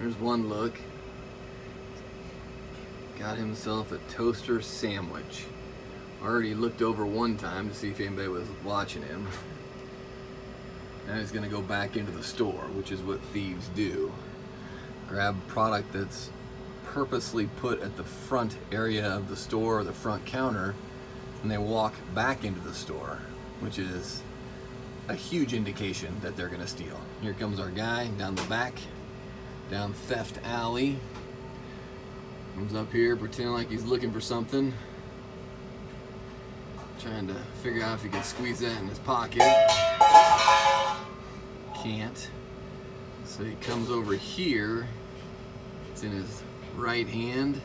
There's one look. Got himself a toaster sandwich. Already looked over one time to see if anybody was watching him. Now he's gonna go back into the store, which is what thieves do. Grab product that's purposely put at the front area of the store or the front counter and they walk back into the store, which is a huge indication that they're gonna steal. Here comes our guy down the back, down Theft Alley. Comes up here pretending like he's looking for something. Trying to figure out if he can squeeze that in his pocket. Can't. So he comes over here. It's in his right hand.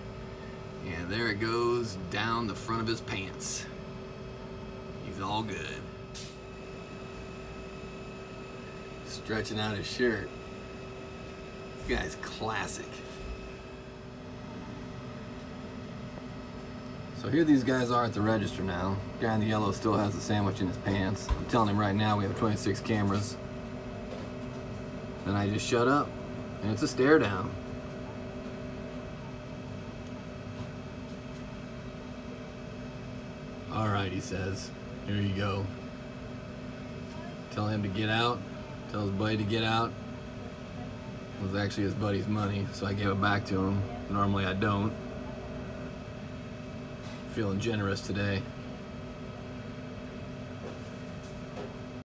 And there it goes down the front of his pants. He's all good. Stretching out his shirt. Guy's classic. So here these guys are at the register now. Guy in the yellow still has the sandwich in his pants. I'm telling him right now we have 26 cameras. Then I just shut up. And it's a stare down. All right, he says. Here you go. Tell him to get out. Tell his buddy to get out. It was actually his buddy's money, so I gave it back to him. Normally I don't. Feeling generous today.